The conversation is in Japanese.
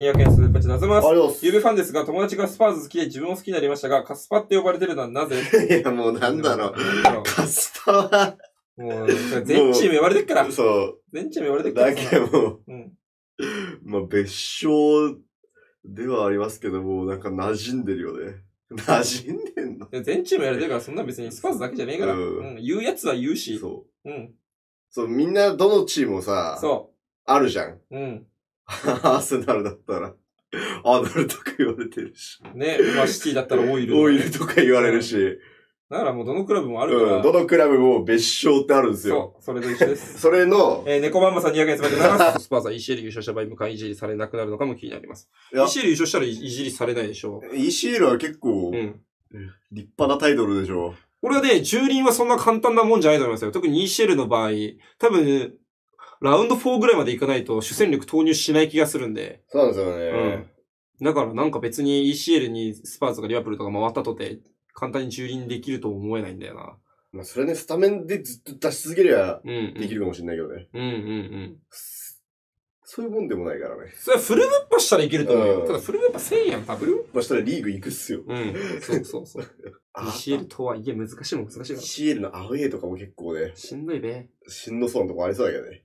200円スーパーチャットありがとうございます。ありがとうございます。ゆうべファンですが、友達がスパーズ好きで自分も好きになりましたが、カスパって呼ばれてるのはなぜ？いや、もうなんだろう。カスパは、う。もう、全チーム呼ばれてっから。そ全チーム呼ばれてう。っから。だけもうん。う、まあ、蔑称ではありますけども、なんか馴染んでるよね。馴染んでんの？全チーム言われてるから、そんな別にスパーズだけじゃねえから。ううんん。言うやつは言うし。そう。うん。そう、みんなどのチームもさ、そあるじゃん。う。うん。アーセナルだったら、アーノルとか言われてるし。ね。まあ、シティだったらオイル。オイルとか言われるし。だからもうどのクラブもあるから。うん。どのクラブも別称ってあるんですよ。そう。それと一緒です。それの、えー、猫バンバさん200円詰めてます。スパーズは ECL 優勝した場合、向かいじりされなくなるのかも気になります。いや ECL 優勝したらいじりされないでしょう。ECL は結構う、ん。立派なタイトルでしょ。これはね、蹂躙はそんな簡単なもんじゃないと思いますよ。特に ECL の場合、多分、ラウンド4ぐらいまでいかないと主戦力投入しない気がするんで。そうなんですよね。だからなんか別に ECL にスパーズとかリバプールとか回ったとて、簡単に蹂躙できると思えないんだよな。まあ、それね、スタメンでずっと出し続けりゃ、うん、うん。できるかもしれないけどね。うんうんうん。そういうもんでもないからね。それはフルブッパしたらいけると思うよ。うんただフルブッパ1000円やん、多分。まあ、したらリーグ行くっすよ。うん。そうそうそう。あ ECL とはいえ難しいもん難しいから。ECL のアウェーとかも結構ね、しんどいべ。しんどそうなとこありそうだけどね。